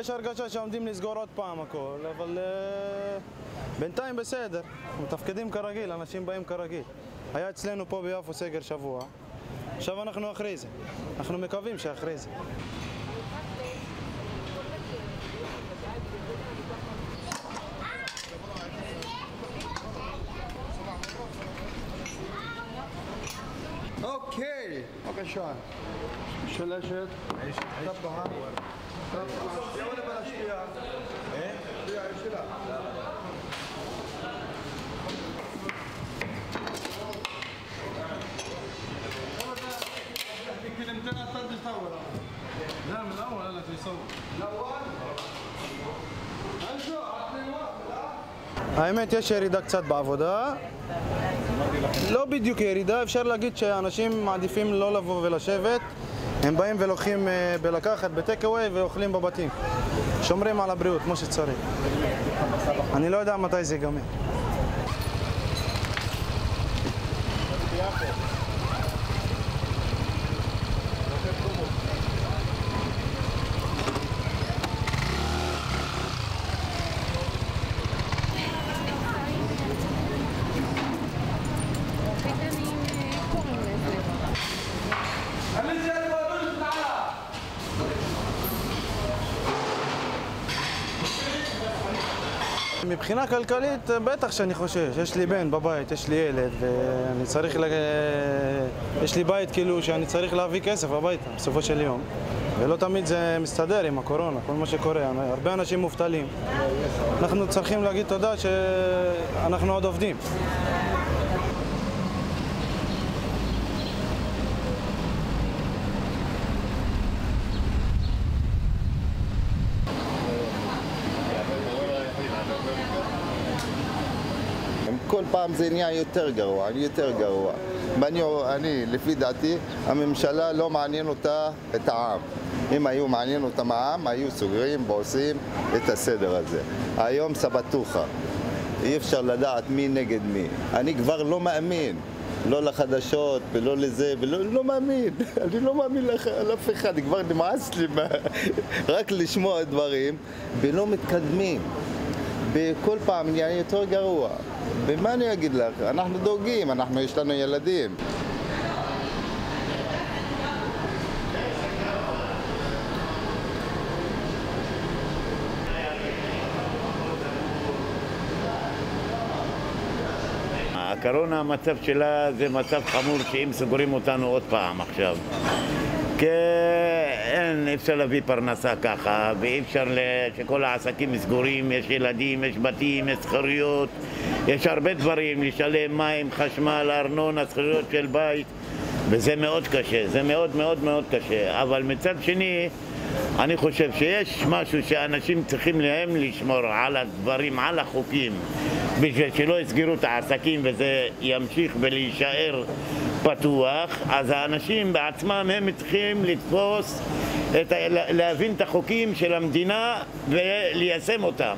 יש הרגשה שעומדים לסגור עוד פעם הכל, אבל אה, בינתיים בסדר, מתפקדים כרגיל, אנשים באים כרגיל. היה אצלנו פה ביפו סגר שבוע, עכשיו אנחנו אחרי זה. אנחנו מקווים שאחרי זה. قشان شلشت تبها يا ولا بلاش فيها إيه؟ فيها شلا كلمتين أصلا تصور لا من الأول أنا تصور האמת, יש ירידה קצת בעבודה. לא בדיוק ירידה, אפשר להגיד שאנשים מעדיפים לא לבוא ולשבת. הם באים ולוקחים אה, בלקחת בטק אווי ואוכלים בבתים. שומרים על הבריאות כמו שצריך. אני לא יודע מתי זה ייגמר. מבחינה כלכלית, בטח שאני חושש. יש לי בן בבית, יש לי ילד, ואני צריך ל... יש לי בית כאילו שאני צריך להביא כסף הביתה בסופו של יום. ולא תמיד זה מסתדר עם הקורונה, כל מה שקורה. הרבה אנשים מובטלים. אנחנו צריכים להגיד תודה שאנחנו עוד עובדים. כל פעם זה נהיה יותר גרוע, יותר גרוע. ואני, אני, לפי דעתי, הממשלה לא מעניין אותה את העם. אם היו מעניין אותם העם, היו סוגרים ועושים את הסדר הזה. היום סבטוחה. אי אפשר לדעת מי נגד מי. אני כבר לא מאמין. לא לחדשות ולא לזה, ולא לא מאמין, אני לא מאמין לך, על אף אחד, כבר נמאס לי רק לשמוע דברים ולא מתקדמים. בכל פעם נהיה יותר גרוע. ומה אני אגיד לך? אנחנו דואגים, אנחנו, יש לנו ילדים. הקורונה, המצב שלה זה מצב חמור שאם סוגרים אותנו עוד פעם עכשיו. כי אין, אי אפשר להביא פרנסה ככה, ואי אפשר. שכל העסקים סגורים, יש ילדים, יש בתים, יש זכריות, יש הרבה דברים, לשלם מים, חשמל, ארנונה, זכריות של בית, וזה מאוד קשה, זה מאוד מאוד מאוד קשה. אבל מצד שני, אני חושב שיש משהו שאנשים צריכים להם לשמור על הדברים, על החוקים, בשביל שלא יסגרו את העסקים וזה ימשיך ולהישאר פתוח, אז האנשים בעצמם הם צריכים לתפוס, את, להבין את החוקים של המדינה וליישם אותם.